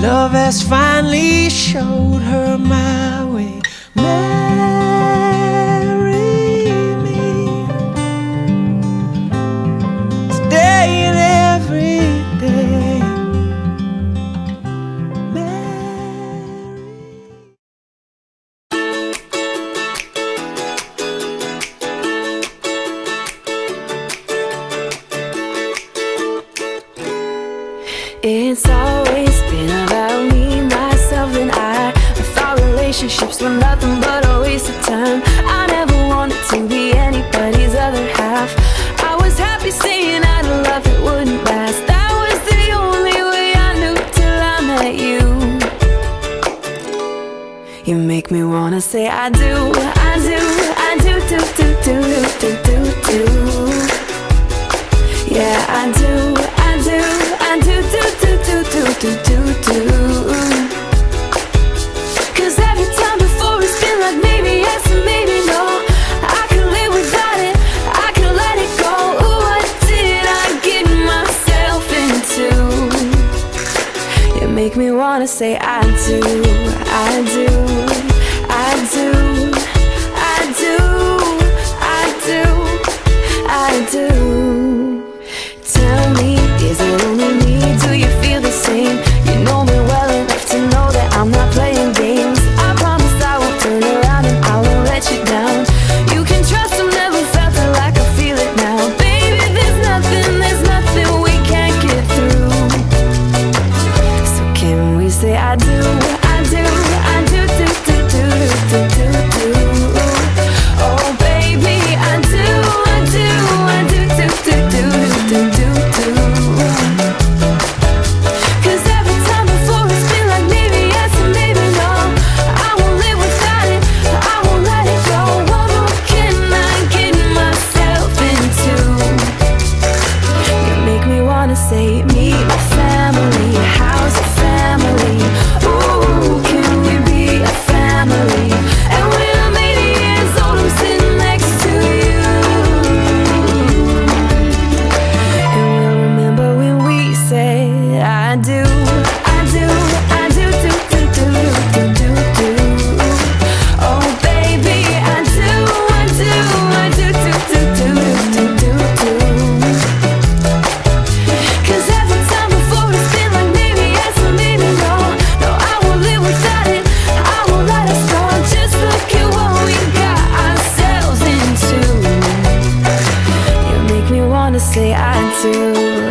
love has finally showed her my way. Marry It's always been about me, myself, and I. I thought relationships were nothing but a waste of time. I never wanted to be anybody's other half. I was happy saying I'd love it wouldn't last. That was the only way I knew till I met you. You make me wanna say I do, I do, I do, do, do, do, do, do, do, do. Yeah, I do, make me wanna say I do, I do, I do, I do, I do, I do. Tell me, say me. say I do,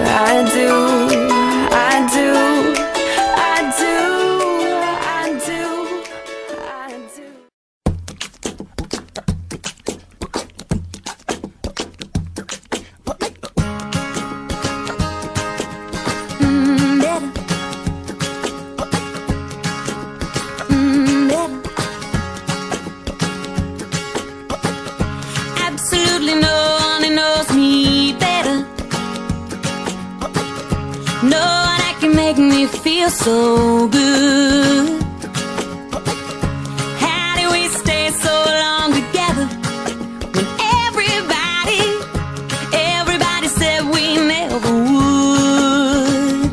I do, I do, I do, I do, I do. Absolutely no feel so good. How do we stay so long together when everybody, everybody said we never would?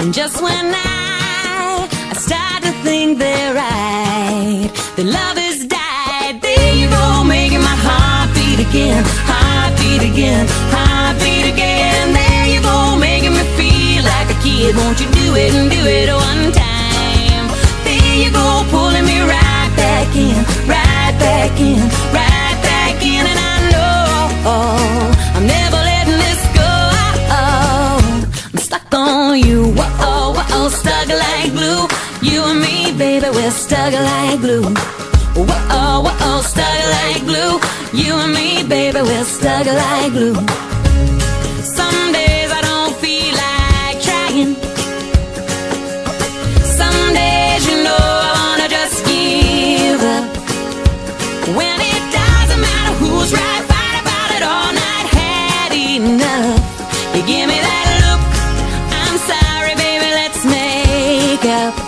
And just when I, I start to think they're right, the love we're stuck like glue. Whoa, whoa, stuck like glue. You and me, baby, we're stuck like glue. Some days I don't feel like trying. Some days you know I wanna just give up. When it doesn't matter who's right, fight about it all night, had enough. You give me that look, I'm sorry, baby, let's make up.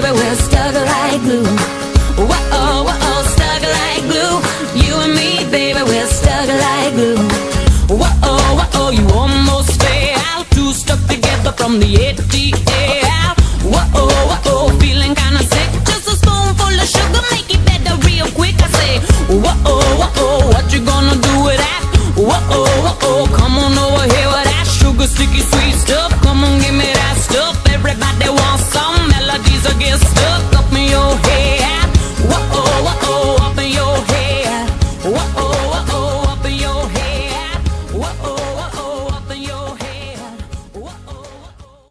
baby, we're stuck